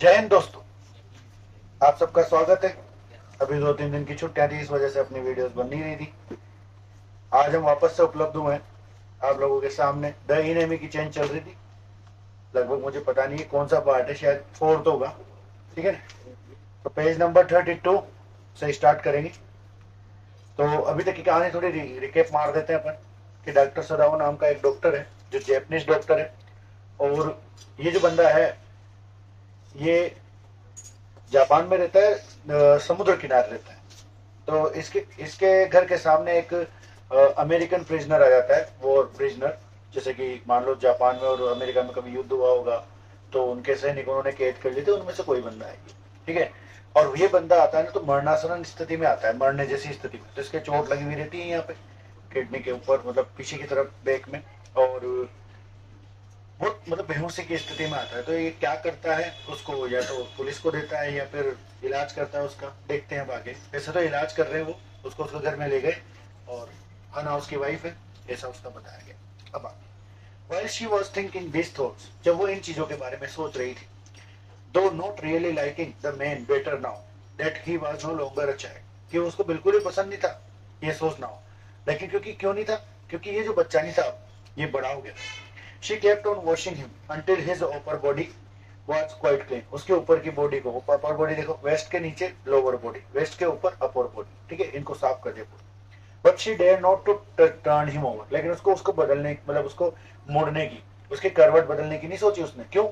जय हिंद दोस्तों। आप सबका स्वागत है। अभी दो तीन दिन की छुट्टियाँ थी इस वजह से अपनी वीडियोस बन नहीं रही थी। आज हम वापस से उपलब्ध हुए आप लोगों के सामने। द इनेमी की चेंज चल रही थी। लगभग मुझे पता नहीं है कौन सा पार्ट है शायद फोर्थ होगा। ठीक है तो पेज नंबर थर्टी टू से स्टार्ट करेंगे। तो अभी तक की कहानी थोड़ी रि, रिकेप मार देते हैं अपन कि डॉक्टर सदाओ नाम का एक डॉक्टर है जो जैपनीज डॉक्टर है। और ये जो बंदा है ये जापान में रहता है समुद्र किनारे रहता है। तो इसके इसके घर के सामने एक अमेरिकन प्रिजनर आ जाता है, वो प्रिजनर जैसे कि मान लो जापान में और अमेरिका में कभी युद्ध हुआ होगा तो उनके सैनिक उन्होंने कैद कर लिए थे, उनमें से कोई बंदा है ठीक है? और ये बंदा आता है ना तो मरणासन स्थिति में आता है, मरने जैसी स्थिति में। तो इसके चोट लगी हुई रहती है यहाँ पे, किडनी के ऊपर मतलब पीछे की तरफ़, बैक में, और बहुत मतलब बेहोशी की स्थिति में आता है। तो ये क्या करता है उसको या तो पुलिस को देता है या फिर इलाज करता है उसका। देखते हैं आगे। वैसे तो इलाज कर रहे हैं वो उसको उसके घर में ले गए और हना उसकी वाइफ है ऐसा उसका बताया गया। अब While she was thinking these thoughts, जब वो इन चीज़ों के बारे में सोच रही थी though not really liking the man better now that he was no longer a child कि उसको बिल्कुल ही पसंद नहीं था ये सोचना हो। लेकिन क्योंकि क्यों नहीं था? क्योंकि ये जो बच्चा नहीं था ये बड़ा हो गया। She kept on washing him until his upper body was quite clean उसके ऊपर की बॉडी को अपर बॉडी देखो वेस्ट के नीचे लोअर बॉडी वेस्ट के ऊपर अपर बॉडी ठीक है? इनको साफ़ कर दे but she dare not to turn him over लेकिन उसको उसको बदलने मतलब उसको मोड़ने की, उसके करवट बदलने की नहीं सोची उसने। क्यों?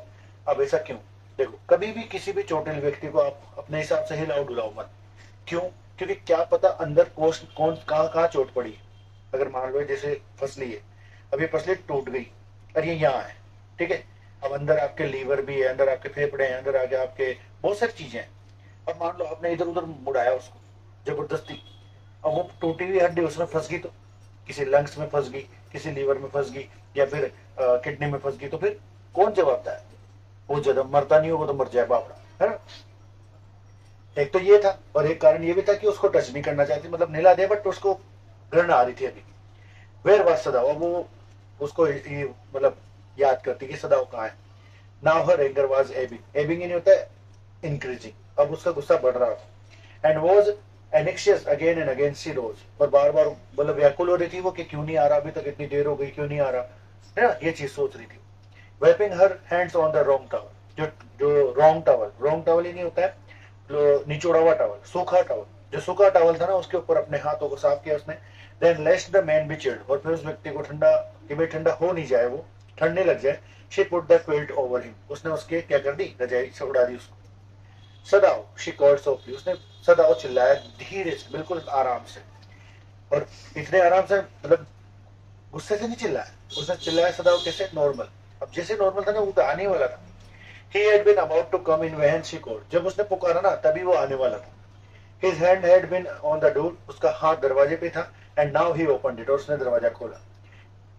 अब ऐसा क्यों? देखो, कभी भी किसी भी चोटिल व्यक्ति को आप अपने हिसाब से हिलाओ, डुलाओ मत। क्यों? क्योंकि क्या पता अंदर कौन कहाँ कहाँ चोट पड़ी अगर मान लो जैसे फसली है ये फसली टूट गई। और ये यहाँ है, ठीक है? अब अंदर आपके लीवर भी है, अंदर आपके फेफड़े हैं, अंदर आगे आपके बहुत सारी चीज़ें हैं। अब मान लो आपने इधर उधर मुड़ाया उसको, ज़बरदस्ती। अब वो टूटी हुई हड्डी उसमें फंस गई तो किसी लंग्स में फंस गई, किसी लीवर में फंस गई, या फिर किडनी में फंस गई तो फिर कौन जवाबदार है? वो जब मरता नहीं होगा तो मर जाए बापड़ा है ना? एक तो ये था, और एक कारण ये भी था कि उसको टच नहीं करना चाहती मतलब निला दे बट उसको ग्रहण आ रही थी अभी। वेर वास्तव वो उसको मतलब याद करती कि सदाव कहाँ है। Now her anger was ebbing ebbing नहीं होता है इंक्रीजिंग अब उसका गुस्सा बढ़ रहा था and was anxious again and again she rose और बार बार मतलब व्याकुल हो रही थी वो कि क्यों नहीं आ रहा, अभी तक इतनी देर हो गई, क्यों नहीं आ रहा? है ना? ये चीज़ सोच रही थी। Wiping her hands on the wrong towel जो जो रॉन्ग टावल रॉन्ग टावल ही नहीं होता है निचोड़ा हुआ टावल सूखा टावल जो सूखा टावल था ना, उसके ऊपर अपने हाथों को साफ़ किया उसने। Then lest the man be chilled और फिर उस व्यक्ति को ठंडा, कि भाई ठंडा हो नहीं जाए वो, ठंडने लग जाए she put the quilt over him उसने उसके क्या कर दी? रजाई से उड़ा दी उसको। सदाओ शी कॉल्ड सॉफ्टली उसने सदाओ चिल्लाया धीरे से, बिल्कुल आराम से। और इतने आराम से मतलब गुस्से से नहीं चिल्लाया? उसने चिल्लाया सदाओ कैसे? नॉर्मल अब जैसे नॉर्मल था ना, वो तो आने वाला था। He had been about to come in when she called जब उसने पुकारा ना, तभी वो आने वाला था। His hand had been on the door उसका हाथ दरवाजे पे था and now he opened it और उसने दरवाज़ा खोला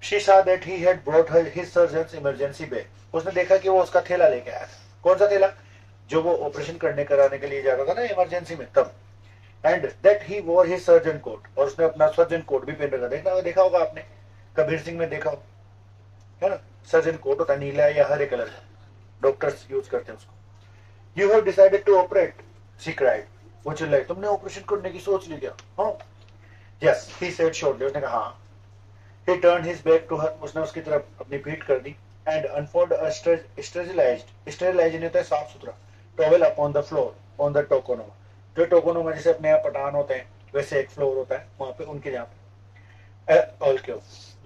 she saw that he had brought her his surgeon's emergency bag. उसने देखा कि वो उसका थैला लेके आया था कौन सा थैला जो वो ऑपरेशन करने कराने के लिए जा रहा था ना इमरजेंसी में तब and that he wore his surgeon coat और उसने अपना सर्जन कोट भी पहन रखा देखना देखा होगा आपने कबीर सिंह में देखा है ना सर्जन कोट होता नीला या हरे कलर का डॉक्टर्स यूज़ करते हैं उसको you have decided to operate she cried वो चिल्लाई तुमने ऑपरेशन करने की सोच ली क्या? हाँ। यस ही सेड शॉर्टली उसने कहा हाँ। He turned his back to her, उसने उसकी तरफ़ अपनी पीठ कर दी एंड अनफोल्ड स्टेरिलाइज्ड स्टेरिलाइज नहीं होता है, साफ़ सुथरा towel upon the floor on the tokonoma जो टोकोनोमा जैसे अपने यहाँ पठान होते हैं, वैसे एक फ्लोर होता है, वहाँ पे उनके यहाँ पे। ऑल के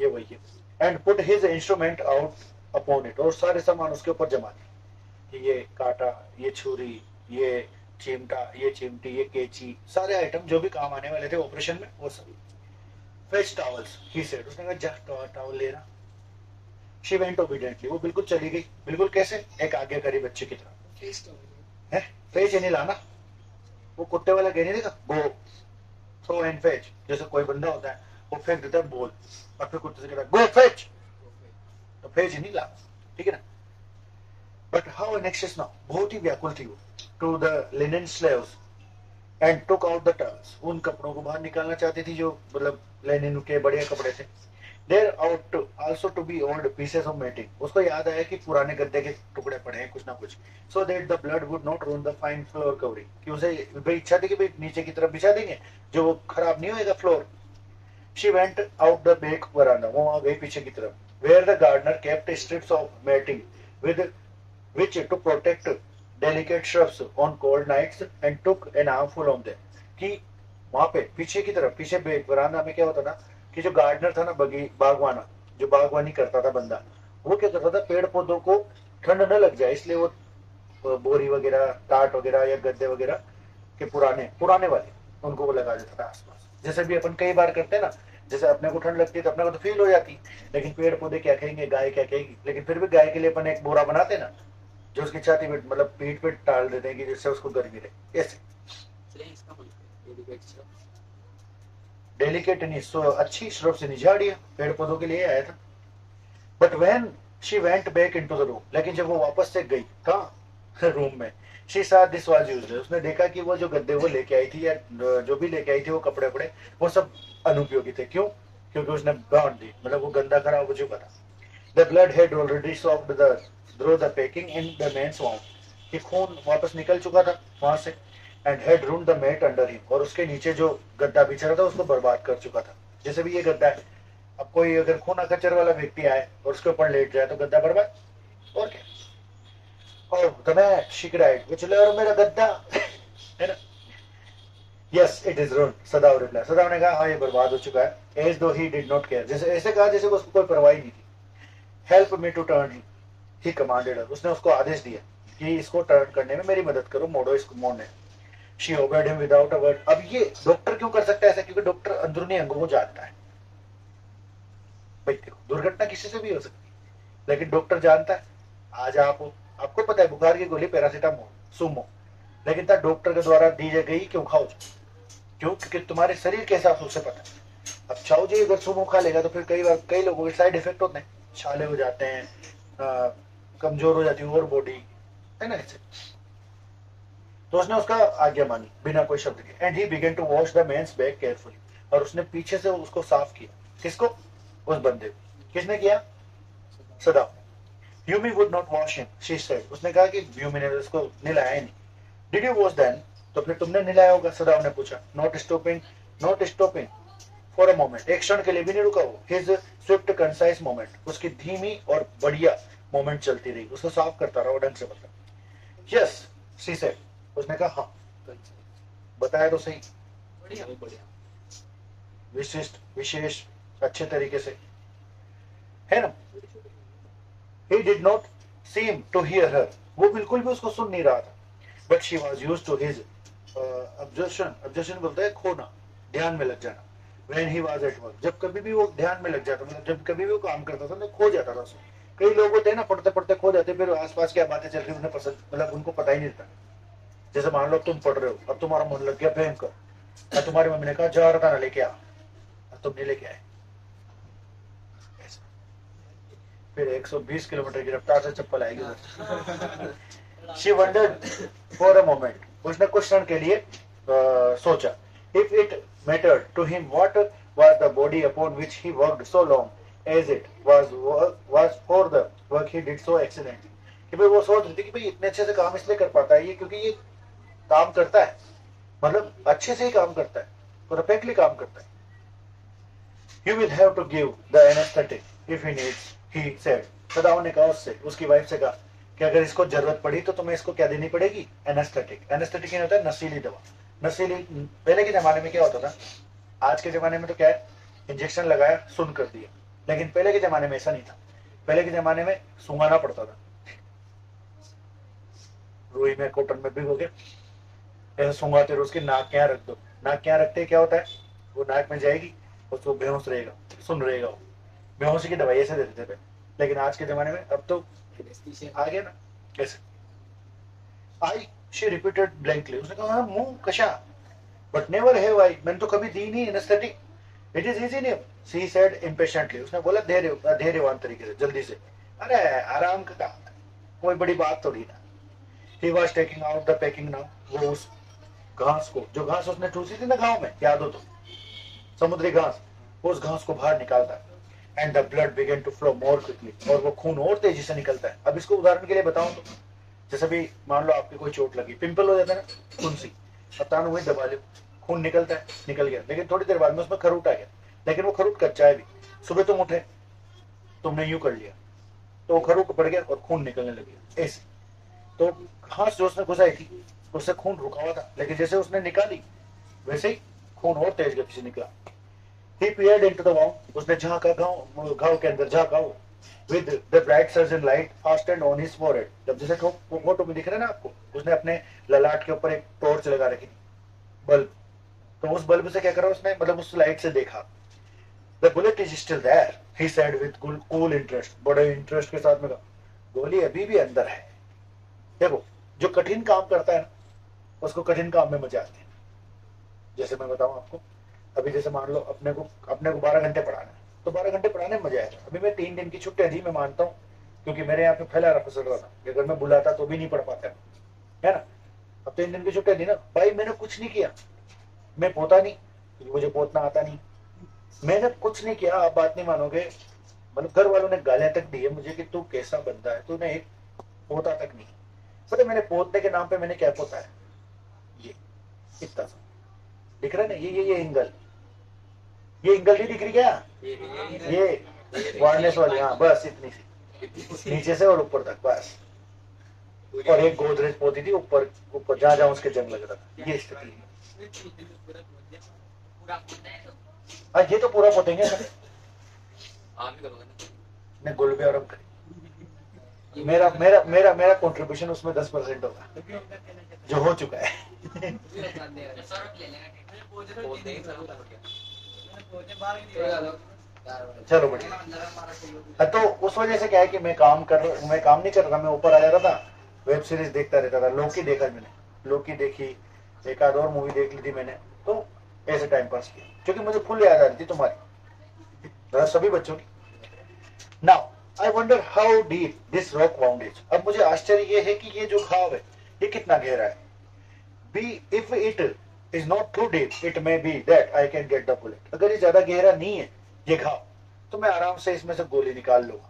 ये वही है। And put his instrument out upon it और सारे सामान उसके ऊपर जमा दिए। ये काटा, ये छुरी, ये चिमटा ये चिमटी ये केची सारे आइटम जो भी काम आने वाले थे ऑपरेशन में वो सब। फेच टॉवल्स ही सेड उसने कहा जा टॉवल ले रहा शी वेंट ओबीडियंटली वो बिल्कुल चली गई। बिल्कुल कैसे? एक आगे करी बच्चे की तरह। है? फेच नहीं लाना। वो कुत्ते वाला कह नहीं देखा गो थ्रो एंड फेच जैसे कोई बंदा होता है वो फेंक देता है बोल। और फिर कुत्ते से कहता है गो फेच तो फेच नहीं ला। ठीक है ना? बट हाउ एनेक्शियस नाउ बहुत ही व्याकुल थी वो। To the linen shelves and took out the terms उन कपड़ों को बाहर निकालना चाहती थी जो मतलब लेनिन के बढ़िया कपड़े थे। There ought also to be old pieces of matting उसको याद आया कि पुराने गद्दे के टुकड़े पड़े हैं, कुछ ना कुछ। So that the blood would not ruin the fine floor covering कि उसे, भाई, इच्छा थी कि भाई, नीचे की तरफ़ बिछा देंगे, जो वो खराब नहीं होएगा floor she went out the back veranda वो वहाँ गई पीछे की तरफ़ where the gardener kept strips of matting with which to protect delicate shrubs on cold nights and took an armful of them. कि वहाँ पे, पीछे की तरफ़, पीछे वरांडा में क्या होता था कि जो गार्डनर था ना, बगी, बागवाना, जो बागवानी करता था बंदा, वो क्या करता था पेड़ पौधों को ठंड न लग जाए, इसलिए वो बोरी वगैरह टाट वगैरह या गद्दे वगैरह के पुराने पुराने वाले, उनको वो लगा देता था आसपास। जैसे भी अपन कई बार करते हैं ना, जैसे अपने को ठंड लगती है तो अपने को तो फील हो जाती, लेकिन पेड़ पौधे क्या कहेंगे, गाय क्या कहेगी, लेकिन फिर भी गाय के लिए अपन एक बोरा बनाते ना जो उसकी छाती पे मतलब पीठ पे टाल देते हैं कि जिससे उसको गर्मी रहे ऐसे डेलिकेट नहीं सो अच्छी श्रब से निझाड़िया पेड़ पौधों के लिए आया था। But when she went back into the room लेकिन जब वो वापस से गई, कहा? रूम में। शी साथ दिस वाज यूज्ड उसने देखा कि वो जो गद्दे वो लेके आई थी या जो भी लेके आई थी, वो कपड़े वपड़े वो सब अनुपयोगी थे। क्यों? क्योंकि उसने बाँध दी मतलब वो गंदा खराब हो चुका the blood had already soaked the through the packing in the man's wound कि खून वापस निकल चुका था वहाँ से and had ruined the mat under him और उसके नीचे जो गद्दा बिछा था, उसको बर्बाद कर चुका था। जैसे भी ये गद्दा है, अब कोई अगर खून खच्चर वाला व्यक्ति आए और उसके ऊपर लेट जाए तो गद्दा बर्बाद, और क्या? और द मैट शी क्राइड वो चले और मेरा गद्दा है ना? यस इट इज़ रून सदाव रिप्लाई सदाव ने कहा हाँ ये बर्बाद हो चुका है। एज दो ही डिड नॉट केयर जैसे, ऐसे कहा जैसे उसको कोई परवाही नहीं थी। Help me to turn he commanded उसने उसको आदेश दिया कि इसको टर्न करने में मेरी मदद करो, मोड़ो इसको, मोड़ने। She obeyed him without a word अब ये डॉक्टर क्यों कर सकता है ऐसा? क्योंकि डॉक्टर अंदरूनी अंगों को जानता है। भाई देखो, दुर्घटना किसी से भी हो सकती है, लेकिन डॉक्टर जानता है, आज आप आपको पता है, बुखार की गोली पैरासीटामोल सुमो। लेकिन तब डॉक्टर के द्वारा दी गई, क्यों? खाओ क्यों? क्योंकि तुम्हारे शरीर के हिसाब से उसे पता है। अब चाहो जी, अगर सुमो खा लेगा तो फिर कई बार, कई लोगों के साइड इफ़ेक्ट होते हैं। छाले हो जाते हैं कमज़ोर हो जाती है ओवर बॉडी है ना ऐसे। तो उसने उसका आज्ञा मानी, बिना कोई शब्द के। And he began to wash the man's back carefully और उसने पीछे से उसको साफ़ किया। किसको? उस बंदे को। किसने किया? सदा Yumi would not wash him she said उसने कहा कि यूमी ने उसको निलाया ही नहीं। डिड यू वॉश देन तो फिर तुमने निलाया होगा सदाव ने पूछा। Not stopping not stopping for a moment एक क्षण के लिए भी नहीं रुका वो। हिज स्विफ्ट कंसाइज मोमेंट उसकी धीमी और बढ़िया मोमेंट चलती रही। उसको साफ़ करता रहा ढंग से मतलब यस सी सेड उसने कहा हाँ। बताया तो सही। बढ़िया। विशिष्ट विशेष अच्छे तरीके से। है ना? He did not seem to hear her वो बिल्कुल भी उसको सुन नहीं रहा था। But she was used to his objection objection बोलता है खोना। ध्यान में लग जाना। When he was at work जब कभी भी वो ध्यान में लग जाता मतलब जब कभी भी वो काम करता था तो खो जाता था उसको कई लोग होते हैं ना पढ़ते पढ़ते खो जाते फिर आसपास क्या बातें चल रही उन्हें पसंद मतलब उनको पता ही नहीं था जैसे मान लो तुम पढ़ रहे हो अब तुम्हारा मन लग गया भयंकर। और तुम्हारी मम्मी ने कहा जा रहा था ना लेके आ। तुम नहीं लेके आए। फिर 120 किलोमीटर की रफ्तार से चप्पल आएगी she wondered for a moment उसने कुछ क्षण के लिए आ, सोचा। If it mattered to him what was the body upon which he worked so long as it was was for the work he did so excellently कि भाई वो सोच रही थी कि भाई इतने अच्छे से काम इसलिए कर पाता है, ये क्योंकि ये काम करता है। मतलब अच्छे से ही काम करता है परफेक्टली काम करता है। You will have to give the anaesthetic if he needs he said Sadao ने कहा उससे, उसकी वाइफ से कहा कि अगर इसको ज़रूरत पड़ी तो तुम्हें इसको क्या देनी पड़ेगी? एनेस्थेटिक एनेस्थेटिक होता है नशीली दवा। नशीली पहले के जमाने में क्या होता था? आज के जमाने में तो क्या है? इंजेक्शन लगाया, सुन कर दिया। लेकिन पहले के जमाने में ऐसा नहीं था। पहले के जमाने में सुंगाना पड़ता था। रुई में, कॉटन में भिगो के ऐसे सुंगाते रहो, उसकी नाक क्या रख दो। नाक क्या रखते क्या होता है? वो नाक में जाएगी, उसको बेहोश रहेगा, सुन रहेगा वो। बेहोशी की दवाई ऐसे देते थे। लेकिन आज के जमाने में अब तो आ गया ना, कैसे? आई शी रिपीटेड ब्लैंकली उसने कहा हाँ, मुँह कशा? बट नेवर हैव आई मैंने तो कभी दी नहीं anaesthetic it is easy name she said impatiently उसने बोला धैर्य धैर्यवान तरीके से जल्दी से. अरे आराम का कोई बड़ी बात नहीं ना he was taking out the packing now वो उस घास को जो घास उसने चूसी थी ना गाँव में याद हो तो। समुद्री घास उस घास को बाहर निकालता and the blood began to flow more quickly और वो खून और तेज़ी से निकलता है। अब इसको उदाहरण के लिए बताऊँ तो। जैसे भी मान लो आपकी कोई चोट लगी पिंपल हो जाता है ना, खून सी पता वही दबा लो, खून निकलता है, निकल गया। लेकिन थोड़ी देर बाद में उसमें खरूट आ गया। लेकिन वो खरूट कच्चा है भी। सुबह तुम उठे, तुमने यूँ कर लिया तो वो खरूट पड़ गया और खून निकलने लग गया, ऐसे। तो घास जो उसने घुसाई थी, उससे खून रुका हुआ था, लेकिन जैसे उसने निकाली, वैसे ही खून और तेज गति से निकला। He peered into the wound. उसने झांका घाव घाव के अंदर झांका with the bright surgeon light fastened on his forehead. जब जैसे फ़ोटो में दिख रहा है ना आपको, उसने अपने ललाट के ऊपर एक टॉर्च लगा रखी। बल्ब। तो उस बल्ब से क्या करा उसने? मतलब उस लाइट से देखा। The bullet is still there he said with cool interest बड़े इंटरेस्ट के साथ में गोली अभी भी अंदर है। देखो, जो कठिन काम करता है ना, उसको कठिन काम में मज़ा आती है। जैसे मैं बताऊँ आपको, अभी जैसे मान लो अपने को अपने को बारह घंटे पढ़ाना है। तो बारह घंटे पढ़ाने में मज़ा आएगा अभी मैं तीन दिन की छुट्टी थी मैं मानता हूँ, क्योंकि मेरे यहाँ पे फैला रहा फ़सल रहा था अगर मैं बुलाता तो भी नहीं पढ़ पाता। है ना? अब तीन दिन की छुट्टी थी ना, भाई मैंने कुछ नहीं किया। मैं पोता नहीं, क्योंकि मुझे पोतना आता नहीं। मैंने कुछ नहीं किया, आप बात नहीं मानोगे। मतलब घर वालों ने गालियाँ तक दी है मुझे कि तू कैसा बंदा है? तूने एक पोता तक नहीं। पता मैंने पोतने के नाम पे मैंने क्या पोता है? ये, इतना सा। दिख रहा है ना? ये ये ये एंगल। ये एंगल नहीं दिख रही क्या? ये वायरनेस वाली हाँ बस इतनी सी। नीचे से और ऊपर तक बस। और एक गोदरेज पोती थी ऊपर ऊपर जहाँ जहाँ उसके जंग लग रहा था। ये स्थिति हाँ। ये तो पूरा पोतेंगे नहीं गुलबे और मेरा मेरा मेरा मेरा कंट्रीब्यूशन उसमें दस परसेंट होगा। जो हो चुका है। चलो बढ़िया। हाँ, तो उस वजह से क्या है कि मैं काम कर मैं काम नहीं कर रहा मैं ऊपर आ जा रहा था। वेब सीरीज़ देखता रहता था। लोकी देखा मैंने। लोकी देखी एक आध और मूवी देख ली थी मैंने। तो ऐसे टाइम पास किया। क्योंकि मुझे फुल याद आ रही थी तुम्हारी। सभी बच्चों की। Now I wonder how deep this rock bondage अब मुझे आश्चर्य ये है कि ये जो घाव है ये कितना गहरा है। Be if it is not too deep, it may be that I can get the bullet. अगर ये ज़्यादा गहरा नहीं है ये घाव तो मैं आराम से इसमें से गोली निकाल लूँगा।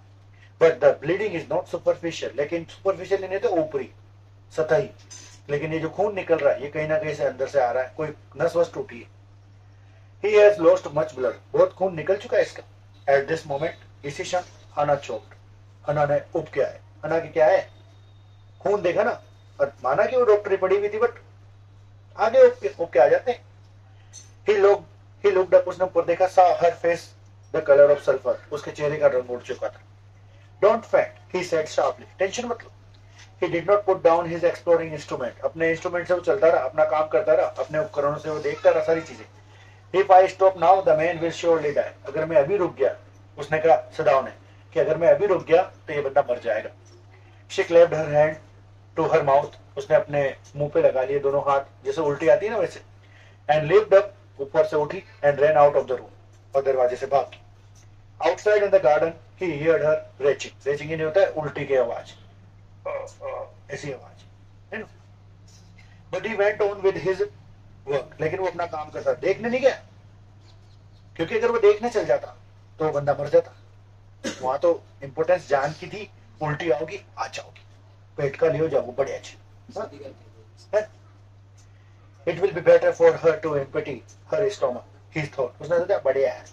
But the bleeding is not superficial लेकिन सुपरफिशियल नहीं तो ऊपरी सतही। लेकिन ये जो खून निकल रहा है ये कहीं ना कहीं से अंदर से आ रहा है। कोई नस वस टूटी है। He has lost much blood बहुत खून निकल चुका है इसका। एट दिस मोमेंट इसी क्षण हना चोक्ड हना ने उप क्या है हना की क्या है? खून देखा ना? और माना कि वो डॉक्टरी पड़ी हुई थी बट आगे ओके आ जाते हैं। ही लोग ही लुक्ड अप उसने ऊपर देखा saw her face the colour of sulphur उसके चेहरे का रंग उड़ चुका था। Don't faint he said sharply tension मत लो। He did not put down his exploring instrument, अपने इंस्ट्रूमेंट से वो चलता रहा, अपना काम करता रहा, अपने उपकरणों से वो देखता रहा सारी चीज़ें। If I stop now, the man will surely die अगर मैं अभी रुक गया, उसने कहा सदाव ने, कि अगर मैं अभी रुक गया तो ये बंदा मर जाएगा। She clapped her hand to her mouth उसने अपने मुँह पे लगा लिए दोनों हाथ, जैसे उल्टी आती है ना वैसे। एंड लिफ्ट अप ऊपर से उठी and ran out of the room और दरवाजे से भाग outside in the garden he heard her retching retching नहीं होता है उल्टी की आवाज़। ऐसी आवाज़ but he went on with his work लेकिन वो अपना काम करता देखने नहीं गया। क्योंकि अगर वो देखने चल जाता तो वो बंदा मर जाता। वहाँ तो इंपोर्टेंस जान की थी, उल्टी आओगी, आ जाओगी। पेट का लियो जाओ बढ़िया છે it will be better for her to empty her stomach he thought उसने सोचा बढ़िया है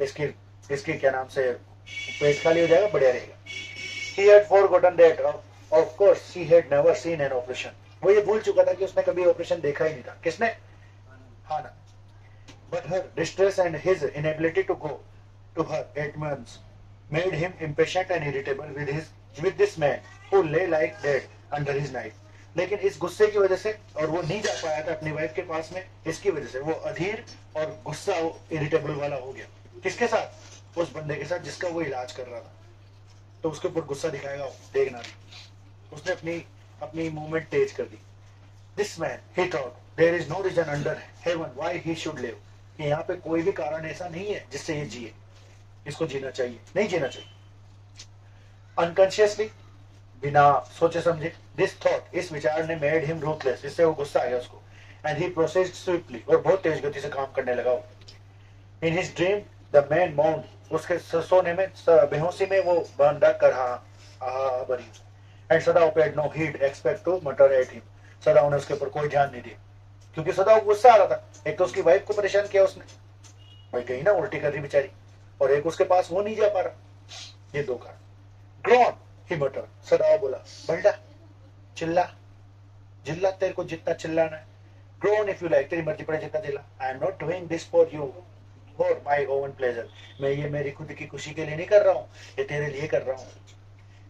इसकी इसकी क्या नाम से पेट खाली हो जाएगा बढ़िया रहेगा he had forgotten that of course she had never seen an operation वो ये भूल चुका था कि उसने कभी ऑपरेशन देखा ही नहीं था किसने हाँ ना but her distress and his inability to go to her at once made him impatient and irritable with his with this man who lay like dead under his knife. लेकिन इस गुस्से की वजह से, और वो नहीं जा पाया था अपनी वाइफ के पास में, इसकी वजह से वो अधीर और गुस्सा इरिटेबल वाला हो गया। किसके साथ? उस बंदे के साथ जिसका वो इलाज कर रहा था। तो उसके ऊपर गुस्सा दिखाएगा देखना। उसने अपनी अपनी मूवमेंट तेज कर दी। This man he thought there is no reason under heaven why he should live यहाँ पे कोई भी कारण ऐसा नहीं है जिससे ये जिए। इसको जीना चाहिए। नहीं जीना चाहिए। अनकॉन्शियसली बिना सोचे समझे दिस थॉट इस विचार ने मेड हिम रूथलेस इससे वो गुस्सा आ गया उसको। एंड ही प्रोसेस्ड स्विफ्टली और बहुत तेज गति से काम करने लगा in his dream the man mount उसके सोने में बेहोशी में वो बंदा कर रहा बरी and Sadao paid no heed expect to mutter at him Sadao ने उसके ऊपर कोई ध्यान नहीं दिया। क्योंकि सदाओ गुस्सा आ रहा था। एक तो उसकी वाइफ को परेशान किया उसने। भाई, कहीं ना उल्टी कर रही बेचारी। और एक उसके पास वो नहीं जा पा रहा। ये दो कारण। ग्रॉन ही मटर सदाओ बोला, बल्डा चिल्ला। जिल्ला तेरे को जितना चिल्लाना है। ग्रोन इफ़ यू लाइक तेरी मर्ज़ी पड़े जितना चिल्ला। I am not doing this for you for my own pleasure मैं ये मेरी खुद की खुशी के लिए नहीं कर रहा हूँ, ये तेरे लिए कर रहा हूँ।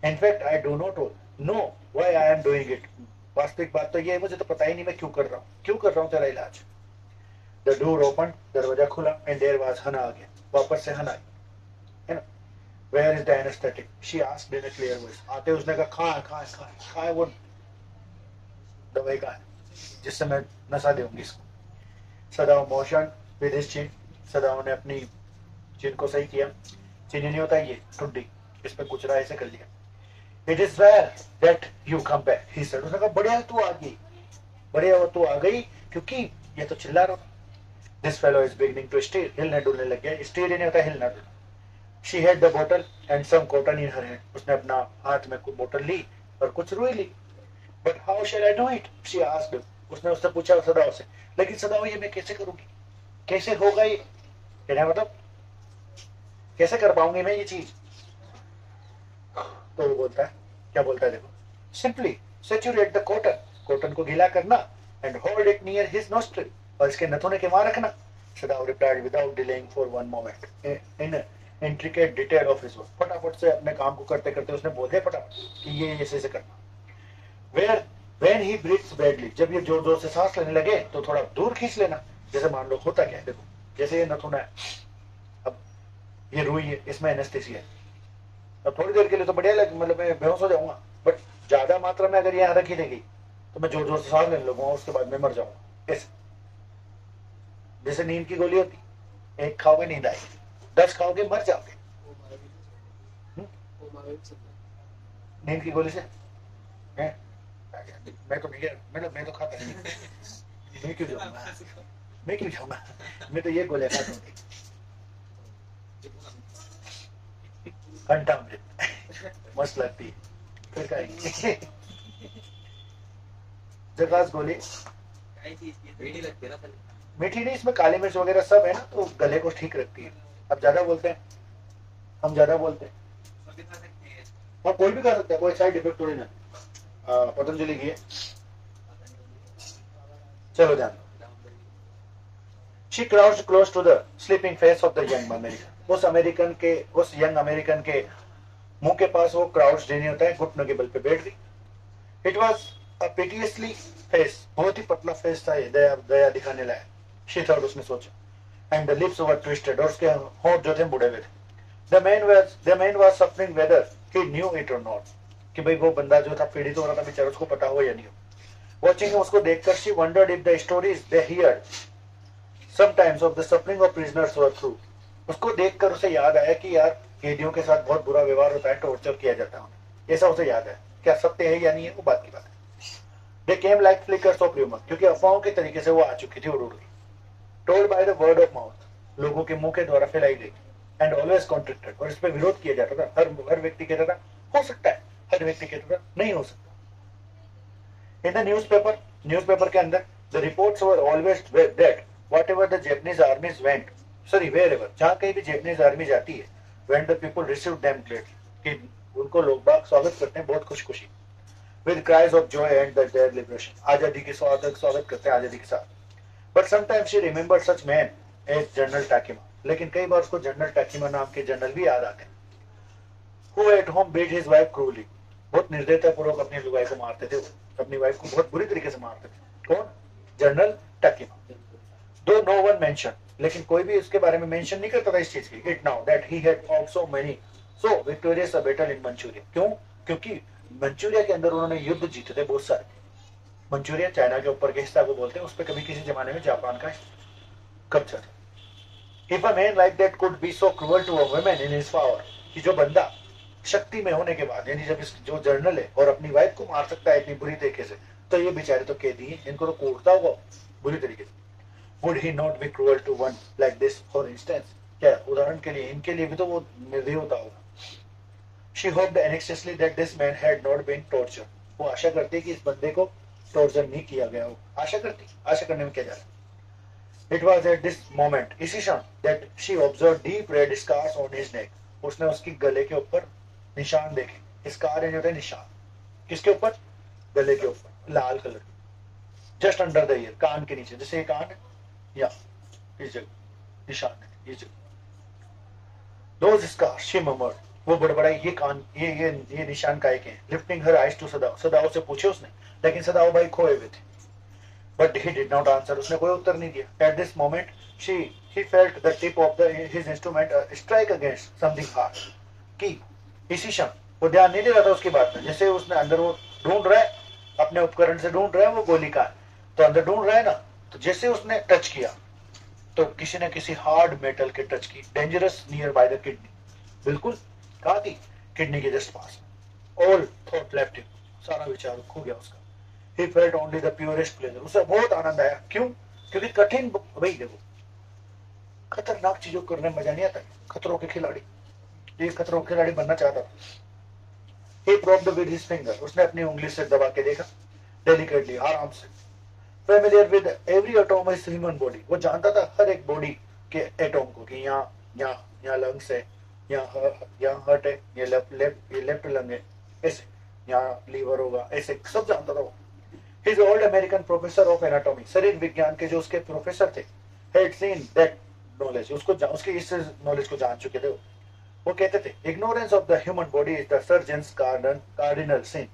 In fact I do not know why I am doing it वास्तविक बात तो ये है, मुझे तो पता ही नहीं मैं क्यों कर रहा हूँ। क्यों कर रहा हूँ तेरा इलाज? द डोर ओपन दरवाज़ा खुला एंड देर वाज हना आ गया वापस से हना है ना? Where is the anaesthetic she asked in a clear voice आते उसने कहा कहाँ कहाँ कहाँ कहाँ वो दवाई का जिससे मैं नशा दूँगी इसको। Sadao motion with his chin, Sadao ने अपनी चिन को सही किया। चीनी नहीं होता, ये टुड्डी इस पे कुछ ऐसे कर लिया। It is where that you come back he said उसने कहा, बढ़िया तू आ गई, बढ़िया वो तू आ गई, क्योंकि ये तो चिल्ला रहा this fellow is beginning to still हिलने डुलने लग गया। स्टील ही नहीं होता, हिलना डुलना। She had the bottle and some cotton in her hand उसने अपना हाथ में बोतल ली और कुछ रुई ली। But how shall I do it she asked उसने उससे पूछा, सदाओ से। लेकिन सदाओ, ये मैं कैसे करूँगी? कैसे होगा ये? कहना मतलब? कैसे कर पाऊँगी मैं ये चीज़? तो वो बोलता है, क्या बोलता है देखो? Simply saturate the cotton cotton को गीला करना and hold it near his nostril और इसके नथुने के वहाँ रखना। Sadao replied without delaying for one moment in intricate detail of his work फटाफट से अपने काम को करते करते उसने बोल दिया फटाफट कि ये ऐसे ऐसे करना। Where when he breathes badly जब ये ज़ोर ज़ोर से सांस लेने लगे तो थोड़ा दूर खींच लेना। जैसे मान लो होता क्या है देखो जैसे ये नथुना है। अब ये रुई है इसमें एनेस्थेसिया है। अब थोड़ी देर के लिए तो बढ़िया लगे मतलब मैं बेहोश हो जाऊँगा। बट ज़्यादा मात्रा में अगर यहाँ रखी देगी तो मैं ज़ोर ज़ोर से सांस लेने लगूँगा उसके बाद में मर जाऊँगा। ऐसे जैसे नींद की गोली होती एक खाओगे नींद आएगी। दस खाओगे मर जाओगे। हम्म? नींद की गोली से? है? मैं तो नहीं मैं तो मैं तो खाता नहीं। मैं क्यों जाऊँगा मैं क्यों जाऊँगा मैं तो ये गोलियाँ खाता हूँ घंटा अमृत मस्त लगती है। फिर का जगास गोली। मीठी नहीं इसमें काली मिर्च वगैरह सब है ना तो गले को ठीक रखती है। अब ज़्यादा बोलते हैं? हम ज़्यादा बोलते हैं। और कोई भी कर सकता है कोई साइड इफ़ेक्ट थोड़ी ना। पतंजलि की। चलो ध्यान She crouched close to the sleeping face of the young American. उस अमेरिकन के, उस यंग अमेरिकन के मुँह के पास वो क्राउड नहीं होता है, घुटनों के बल पे बैठ गई। इट वॉज़ पिटियसली फेस बहुत ही पतला फेस था ये, दया दया दिखाने लायक। शी थॉट उसने सोचा। And the lips were twisted और उसके होंठ जो थे बुढ़े हुए थे। The man was the man was suffering whether he knew it और नॉट कि भाई वो बंदा जो था पीड़ित हो रहा था बेचारा, उसको पता हो या नहीं हो। वॉचिंग उसको देखकर she wondered if the stories they hear sometimes of the suffering of prisoners were true उसको देखकर उसे याद आया कि यार, कैदियों के साथ बहुत बुरा व्यवहार होता है टॉर्चर किया जाता है ऐसा उसे याद है। क्या सत्य है या नहीं है, वो बात की बात है। They came like flickers of rumour क्योंकि अफवाहों के तरीके से वो आ चुकी थी उड़ उड़ के told by the word of mouth लोगों के मुँह के द्वारा फैलाई गई। एंड ऑलवेज कॉन्ट्रेक्टेड और इस पर विरोध किया जाता था। हर हर व्यक्ति कहता था, हो सकता है हर व्यक्ति कहता था नहीं हो सकता। इन द न्यूज़पेपर न्यूज़पेपर के अंदर the reports were always that whatever the Japanese armies went sorry wherever जहाँ कहीं भी जेपनीज आर्मी जाती है when the people receive them great कि उनको लोग बाग स्वागत करते हैं, बहुत खुश खुशी with cries of joy and their liberation आज़ादी के स्वागत स्वागत करते हैं आज़ादी के साथ। But sometimes she remember such man as General Takima लेकिन कई बार उसको जनरल टाकिमा नाम के जनरल भी याद आते हैं। Who at home beat his wife cruelly बहुत निर्दयता पूर्वक अपनी वाइफ को मारते थे अपनी वाइफ को बहुत बुरी तरीके से मारते थे। कौन? जनरल टाकिमा दो नो वन मेंशन लेकिन कोई भी इसके बारे में मेंशन नहीं करता था इस चीज़ की it now that he had fought so many so victorious a battle in Manchuria क्यों? क्योंकि मंचूरिया के अंदर उन्होंने युद्ध जीते थे बहुत सारे। मंचूरिया चाइना के ऊपर के हिस्सा को बोलते हैं, उस पर कभी किसी जमाने में जापान का कब्जा था। If a man like that could be so cruel to a woman in his power कि जो बंदा शक्ति में होने के बाद यानी जब इस जो जर्नल है और अपनी वाइफ को मार सकता है इतनी बुरी तरीके से तो ये बेचारे तो कैदी हैं इनको तो कूटता होगा बुरी तरीके से। Would he not be cruel to one like this for instance? क्या उदाहरण के लिए इनके लिए भी तो वो निर्दयी होता होगा। She hoped anxiously that this man had not been torture वो आशा करती कि इस बंदे को टॉर्चर नहीं किया गया हो। आशा करती आशा करने में क्या जा रहा It was at this moment, इसी क्षण, that she observed deep red scars on his neck. उसने उसकी गले के ऊपर निशान देखे। स्कार यानी होता है निशान। किसके ऊपर? गले के ऊपर। लाल colour just under the ear कान के नीचे। जैसे कान है या। इस जगह। निशान है ये जगह। दोज स्कार शी ममर्ड वो बड़बड़ाई ये कान ये ये ये निशान काय के हैं। Lifting her eyes to Sadao Sadao से पूछे उसने लेकिन सदाओ भाई खोए हुए थे। But he did not answer उसने कोई उत्तर नहीं दिया। At this moment he felt the tip of the his instrument uh, strike against something hard कि इसी क्षण वो ध्यान नहीं दे रहा था उसकी बात में। जैसे उसने अंदर वो ढूंढ रहा है, अपने उपकरण से ढूंढ रहे है वो गोली का तो अंदर ढूंढ रहा है ना तो जैसे उसने टच किया तो किसी ने किसी हार्ड मेटल के टच की dangerous near by the kidney बिल्कुल, कहा थी? किडनी के जस्ट पास। ऑल थॉट लेफ़्ट सारा विचार खो गया उसका। He felt only the purest pleasure उसे बहुत आनंद आया। क्यों? क्योंकि कठिन भाई देखो, खतरनाक चीज़ों करने मज़ा नहीं आता। खतरों के खिलाड़ी। ये खतरों के खिलाड़ी बनना चाहता था। He probed with his finger. उसने अपनी उंगली से दबा के देखा। Delicately, आराम से। Familiar with every atom of human body. वो जानता था हर एक बॉडी के एटम को कि यहाँ यहाँ यहाँ लंग्स है, यहाँ यहाँ हर्ट है, ये लेफ़्ट लेफ़्ट ये लेफ़्ट लंग है, ऐसे। यहाँ लीवर होगा, ऐसे। सब जानता था वो। His old American professor of anatomy शरीर विज्ञान के जो उसके प्रोफेसर थे हैड सीन दैट नॉलेज उसको उसके इस नॉलेज को जान चुके थे वो। वो कहते थे ignorance of the human body is the surgeon's cardinal sin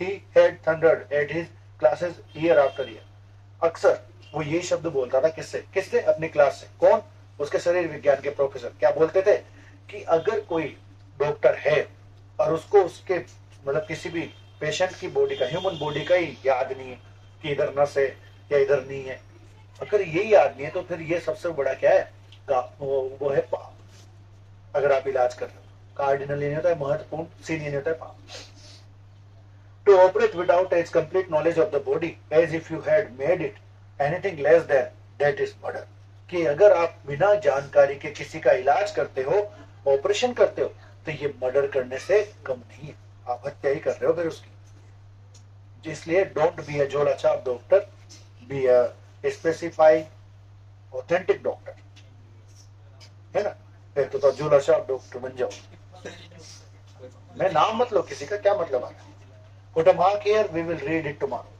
he had thundered at his classes year after year अक्सर वो ये शब्द बोलता था, किससे? किससे? अपनी क्लास से. कौन? उसके शरीर विज्ञान के प्रोफेसर क्या बोलते थे? कि अगर कोई डॉक्टर है और उसको उसके मतलब किसी भी पेशेंट की बॉडी का ह्यूमन बॉडी का ही याद नहीं है कि इधर नस है या इधर नहीं है। अगर ये याद नहीं है तो फिर ये सबसे बड़ा क्या है? वो, वो है पाप। अगर आप इलाज कर रहे हो। कार्डिनल नहीं होता है महत्वपूर्ण सीन नहीं होता है पाप। To operate without as complete knowledge of the body as if you had made it anything less than that is murder कि अगर आप बिना जानकारी के किसी का इलाज करते हो ऑपरेशन करते हो तो ये मर्डर करने से कम नहीं है। आप हत्या ही कर रहे हो फिर उसकी। इसलिए डोंट बी अ जोड़ा छाप doctor be a specify authentic doctor है ना? फिर तो जुला शाह डॉक्टर बन जाओ. मैं नाम मत लो किसी का, क्या मतलब आ रहा है? We will read it tomorrow